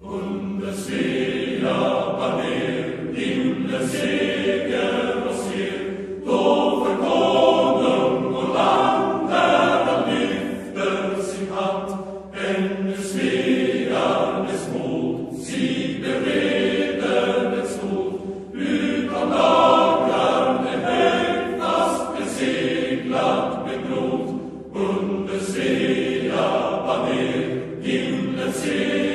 Und es will aber mehr, in der Sege, was hier, do und an der Lüfte sin hat, wenn es will, Mut, sie bereden es Mut, über Lager, den das besegelt mit und es will aber in der Sege,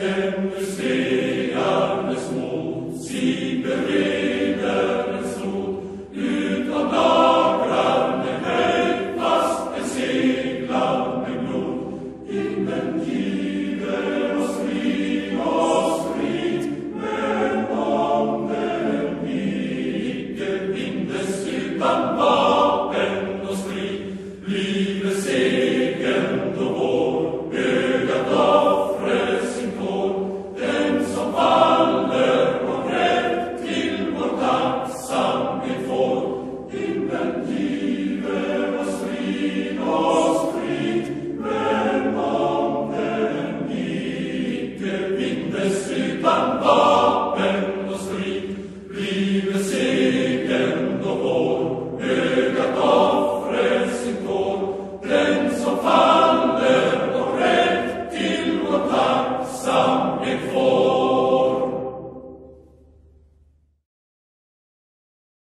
Emnes Dei, Amnes Mut, nostri